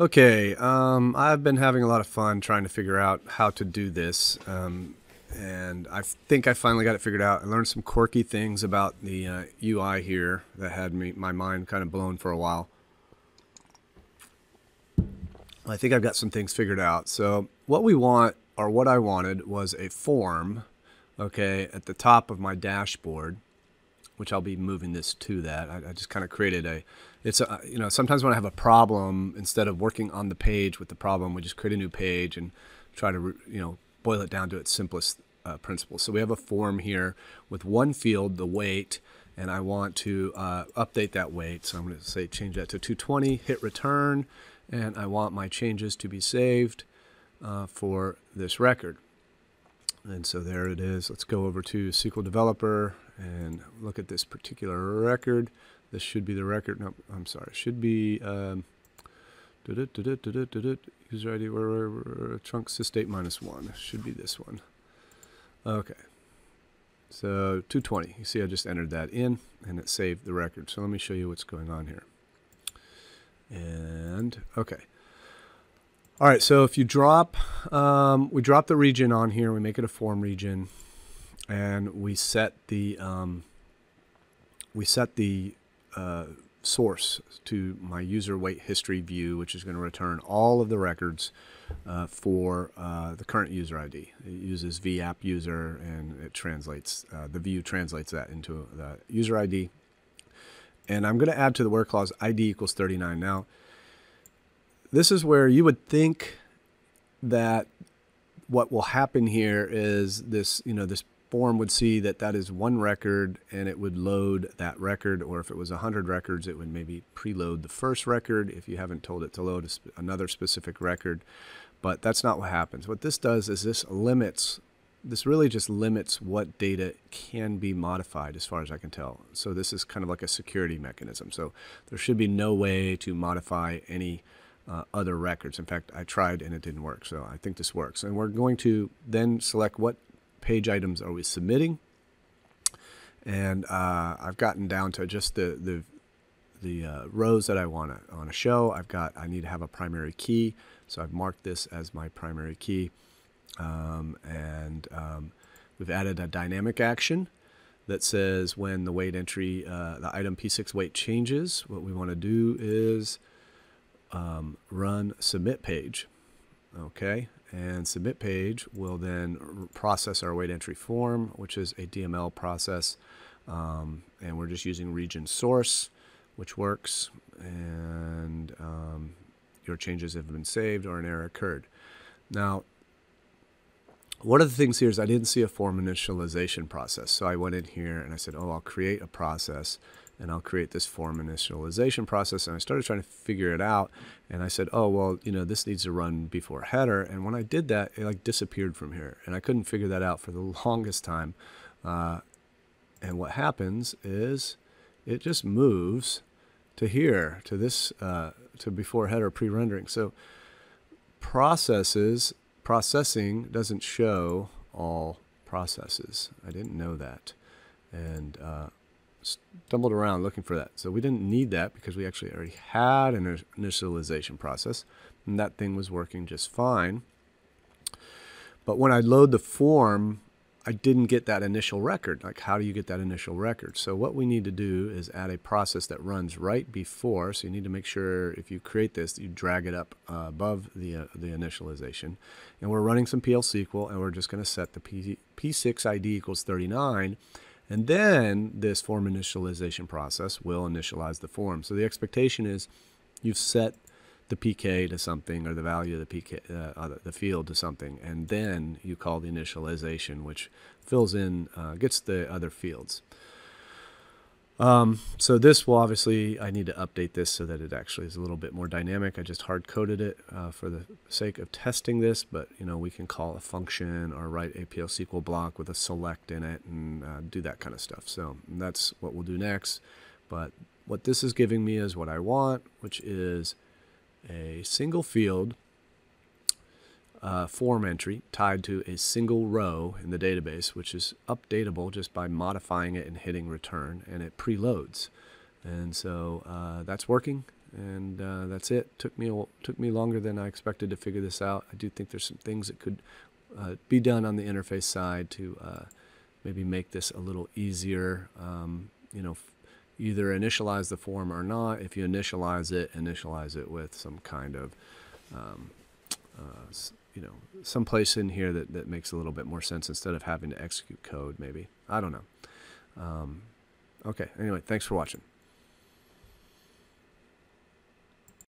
Okay, um, I've been having a lot of fun trying to figure out how to do this, um, and I think I finally got it figured out. I learned some quirky things about the uh, UI here that had me my mind kind of blown for a while. I think I've got some things figured out. So what we want, or what I wanted, was a form, okay, at the top of my dashboard which I'll be moving this to that. I, I just kind of created a, it's a, you know, sometimes when I have a problem, instead of working on the page with the problem, we just create a new page and try to, you know, boil it down to its simplest uh, principle. So we have a form here with one field, the weight, and I want to uh, update that weight. So I'm going to say change that to 220, hit return, and I want my changes to be saved uh, for this record. And so there it is. Let's go over to SQL Developer and look at this particular record. This should be the record. No, I'm sorry. It should be um, user ID or trunc sysdate minus one. Should be this one. Okay. So 220. You see, I just entered that in, and it saved the record. So let me show you what's going on here. And okay. All right, so if you drop, um, we drop the region on here, we make it a form region, and we set the um, we set the uh, source to my user weight history view, which is going to return all of the records uh, for uh, the current user ID. It uses vapp user, and it translates uh, the view translates that into the user ID. And I'm going to add to the where clause ID equals 39 now this is where you would think that what will happen here is this, you know, this form would see that that is one record and it would load that record or if it was 100 records it would maybe preload the first record if you haven't told it to load another specific record. But that's not what happens. What this does is this limits this really just limits what data can be modified as far as I can tell. So this is kind of like a security mechanism. So there should be no way to modify any uh, other records. In fact, I tried and it didn't work. So I think this works. And we're going to then select what page items are we submitting. And uh, I've gotten down to just the, the, the uh, rows that I want to want to show. I've got, I need to have a primary key. So I've marked this as my primary key. Um, and um, we've added a dynamic action that says when the weight entry, uh, the item P6 weight changes, what we want to do is um, run submit page. Okay, and submit page will then process our weight entry form, which is a DML process. Um, and we're just using region source, which works. And um, your changes have been saved or an error occurred. Now, one of the things here is I didn't see a form initialization process. So I went in here and I said, oh, I'll create a process and I'll create this form initialization process. And I started trying to figure it out. And I said, oh, well, you know, this needs to run before header. And when I did that, it like disappeared from here. And I couldn't figure that out for the longest time. Uh, and what happens is it just moves to here, to this, uh, to before header pre-rendering. So processes, processing doesn't show all processes. I didn't know that. And uh, stumbled around looking for that. So we didn't need that because we actually already had an initialization process and that thing was working just fine. But when I load the form, I didn't get that initial record. Like how do you get that initial record? So what we need to do is add a process that runs right before. So you need to make sure if you create this, you drag it up uh, above the, uh, the initialization. And we're running some PL SQL and we're just going to set the P, P6 ID equals 39 and then this form initialization process will initialize the form. So the expectation is you've set the PK to something or the value of the PK, uh, the field to something, and then you call the initialization, which fills in, uh, gets the other fields. Um, so this will obviously, I need to update this so that it actually is a little bit more dynamic. I just hard coded it uh, for the sake of testing this, but you know we can call a function or write a PL SQL block with a select in it and uh, do that kind of stuff. So that's what we'll do next. But what this is giving me is what I want, which is a single field uh, form entry tied to a single row in the database, which is updatable just by modifying it and hitting return, and it preloads. And so uh, that's working. and uh, that's it. Took me took me longer than I expected to figure this out. I do think there's some things that could uh, be done on the interface side to uh, maybe make this a little easier. Um, you know, either initialize the form or not. If you initialize it, initialize it with some kind of um, uh, you know, some place in here that, that makes a little bit more sense instead of having to execute code, maybe. I don't know. Um, okay, anyway, thanks for watching.